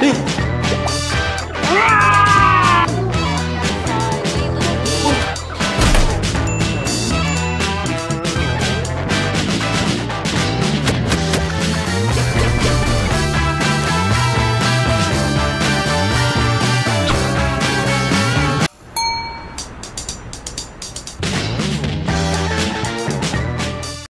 诶